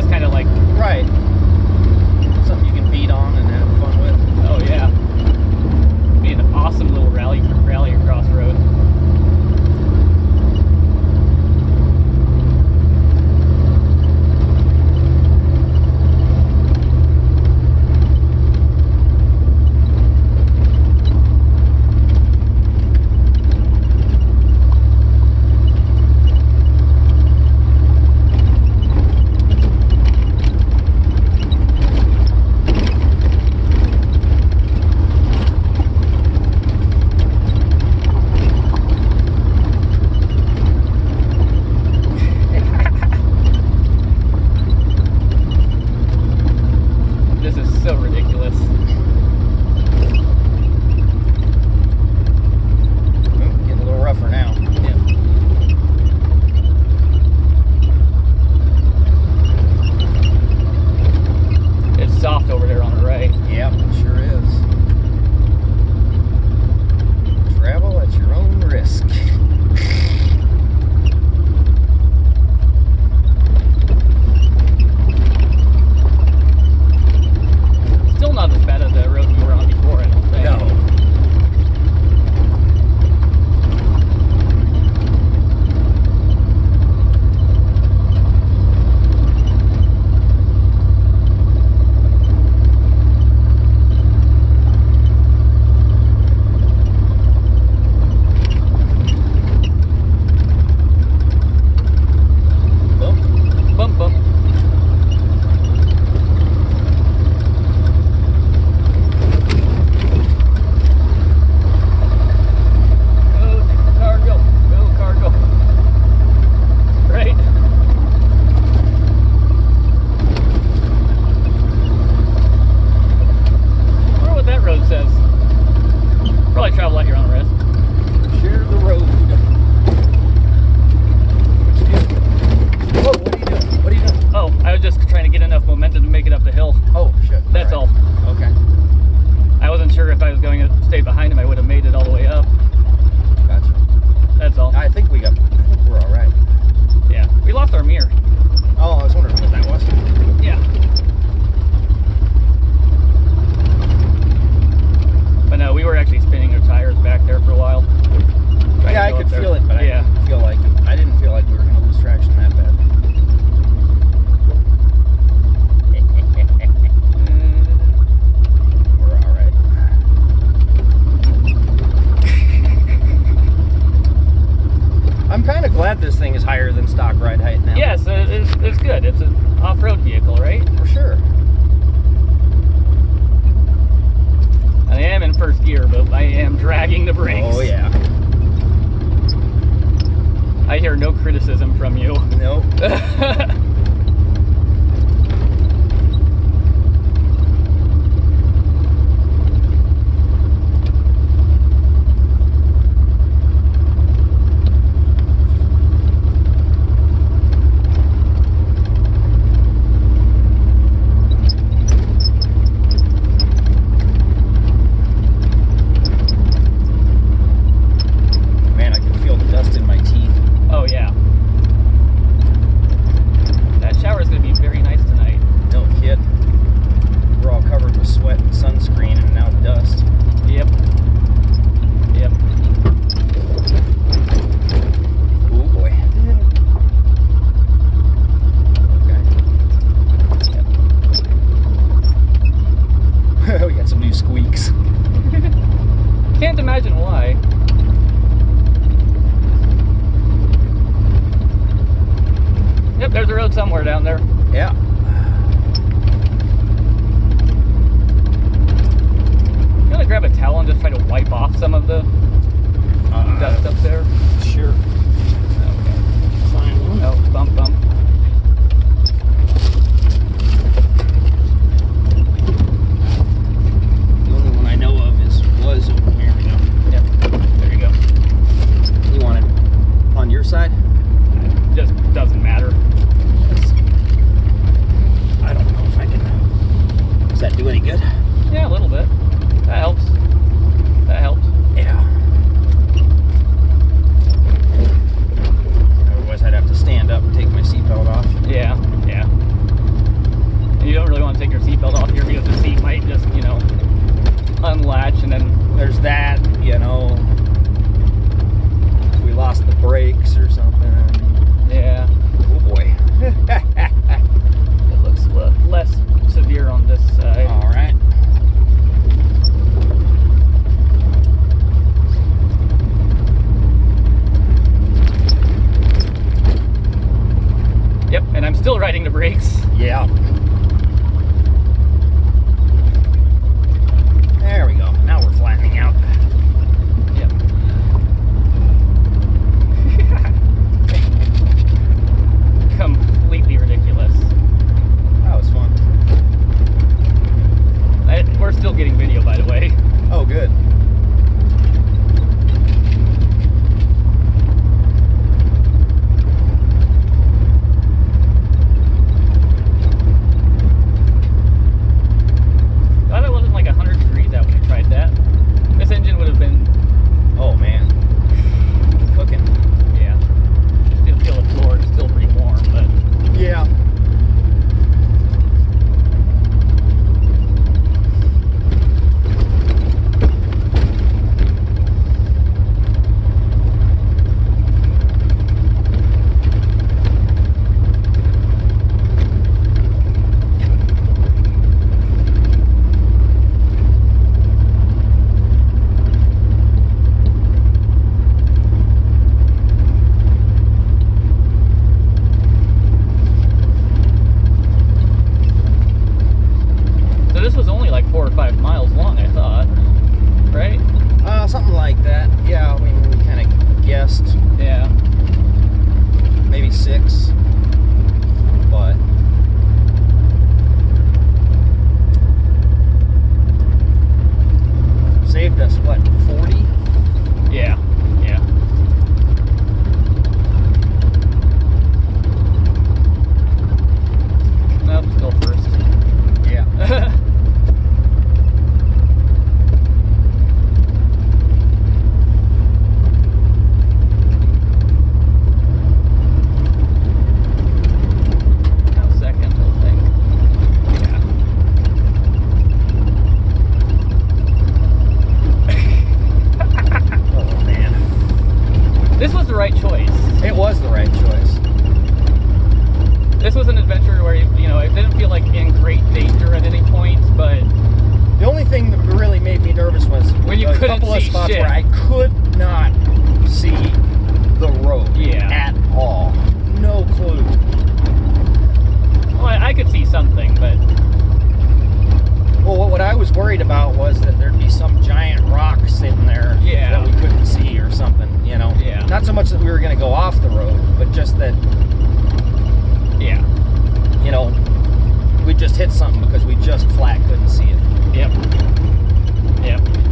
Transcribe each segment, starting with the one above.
just kind of like right. try to wipe off some of the uh, dust up there? brakes. Yeah. was spots shit. where I could not see the road yeah. at all. No clue. Well, I, I could see something, but. Well, what, what I was worried about was that there'd be some giant rock sitting there yeah. that we couldn't see or something, you know? Yeah. Not so much that we were going to go off the road, but just that. Yeah. You know, we just hit something because we just flat couldn't see it. Yep. Yep.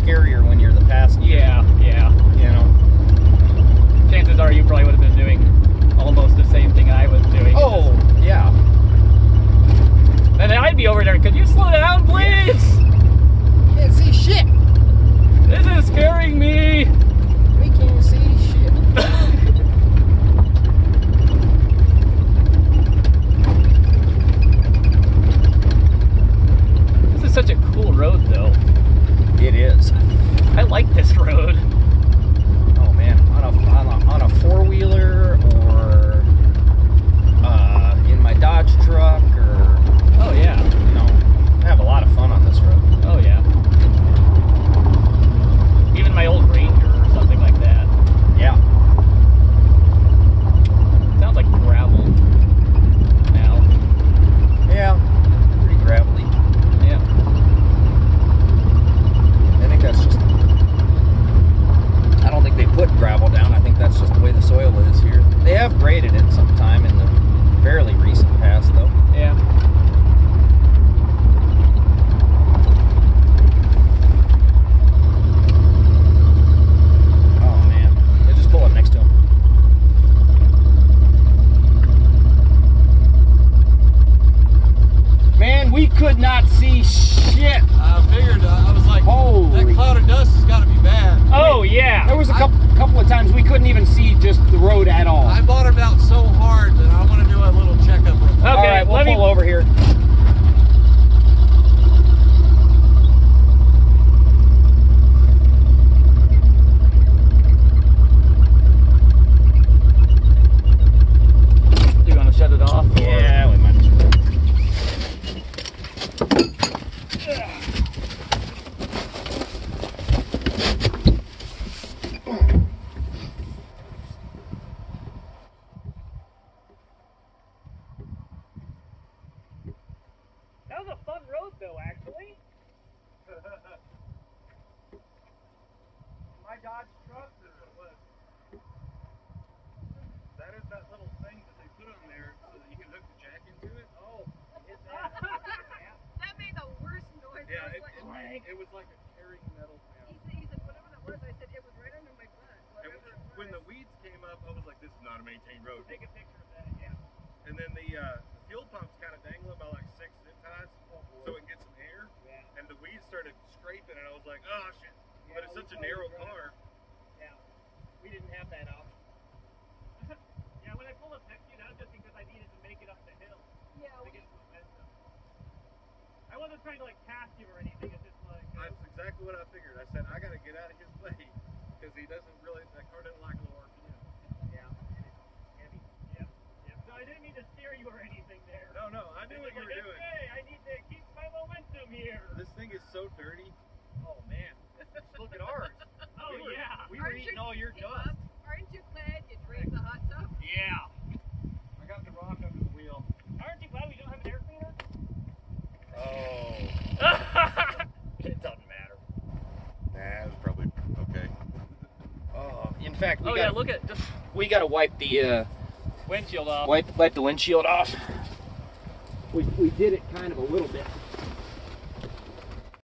Scarier when you're the passenger. yeah, yeah. You know. Chances are you probably would have been doing almost the same thing I was doing. Oh, yeah. And then I'd be over there. Could you slow down, please? Can't see shit. This is scaring me. We can't see shit. This is such a cool road, though. Is. I like this road. Oh man, on a on a, a four wheeler or uh, in my Dodge truck or Oh yeah. you know, I have a lot of fun on this road. Oh yeah. Even my old Ranger or something like that. Yeah. Sounds like gravel now. Yeah. Pretty gravelly. Yeah. I think that's just. I don't think they put gravel down. I think that's just the way the soil is here. They have graded it sometime in the fairly recent past, though. Yeah. Oh man, they just pull up next to him. Man, we could not see shit. I figured, uh, I was like, Holy. that cloud of dust has got to be bad. Oh There yeah. was a couple couple of times we couldn't even see just the road at all. I bottomed out so hard that I want to do a little checkup. Okay, all right, we'll let me pull over here. Do you want to shut it off? or- Yeah, we might as well. That was a fun road though, actually. My Dodge truck or what? That is that little thing that they put on there so that you can hook the jack into it. Oh, That made the worst noise. yeah, it, was like, it, it was like a tearing metal he sound. said, he said, whatever that was. I said, it was right under my butt. It when the weeds came up, I was like, "This is not a maintained road." Take a picture of that. Yeah. And then the, uh, the fuel pump's kind of dangling by like six zip ties, so it can get some air. Yeah. And the weeds started scraping, and I was like, "Oh shit!" Yeah, But it's such a narrow car. Yeah. We didn't have that option. yeah, when I pulled up next to you, that was just because I needed to make it up the hill Yeah, to get momentum. I wasn't trying to like pass you or anything. It's just like. uh, That's exactly what I figured. I said, "I got to get out of his way." Because he doesn't really, that car doesn't like low RPM. Yeah. heavy. Yeah. Yeah. So I didn't mean to steer you or anything there. No, no, I knew It's what you were doing. Okay, I need to keep my momentum here. This thing is so dirty. Oh man. Look at ours. Oh We were- yeah. We were Aren't eating you- all your hey, dust. Bob, Aren't you glad you drank the hot tub? Yeah. I got the rock under the wheel. Aren't you glad we don't have an air cleaner? Oh. It doesn't matter. Nah, it was probably okay. Oh, in fact, we oh got yeah, look at just we got to wipe the uh, windshield off. wipe wipe the windshield off. We we did it kind of a little bit